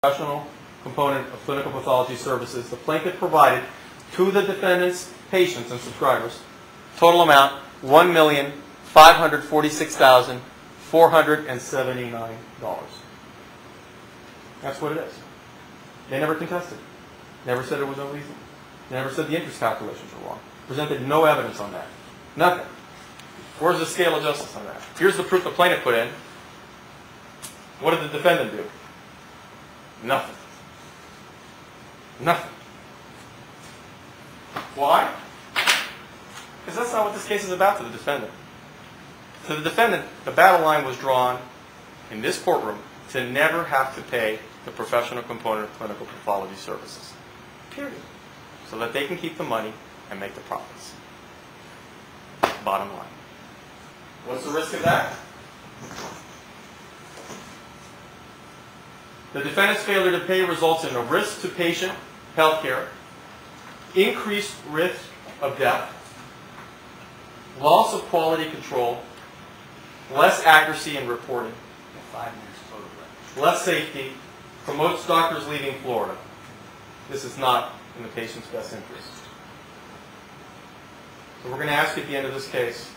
professional component of clinical pathology services the plaintiff provided to the defendant's patients and subscribers. Total amount, one million, five hundred forty-six thousand, four hundred and seventy-nine dollars. That's what it is. They never contested. Never said it was unreasonable. Never said the interest calculations were wrong. Presented no evidence on that. Nothing. Where's the scale of justice on that? Here's the proof the plaintiff put in. What did the defendant do? Nothing. Nothing. Why? Because that's not what this case is about to the defendant. To the defendant, the battle line was drawn in this courtroom to never have to pay the professional component of clinical pathology services. Period. So that they can keep the money and make the profits. Bottom line. What's the risk of that? The defendant's failure to pay results in a risk to patient health care, increased risk of death, loss of quality control, less accuracy in reporting, less safety, promotes doctors leaving Florida. This is not in the patient's best interest. So we're going to ask at the end of this case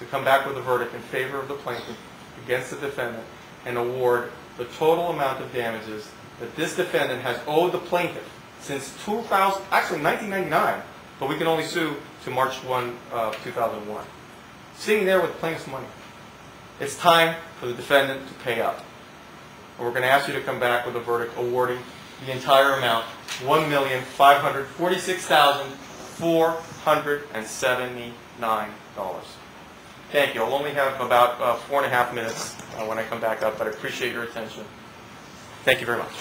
to come back with a verdict in favor of the plaintiff against the defendant and award the total amount of damages that this defendant has owed the plaintiff since 2000, actually 1999, but we can only sue to March 1, uh, 2001. Sitting there with plaintiff's money. It's time for the defendant to pay up. And we're going to ask you to come back with a verdict awarding the entire amount, $1,546,479. Thank you. I'll only have about uh, four and a half minutes uh, when I come back up, but I appreciate your attention. Thank you very much.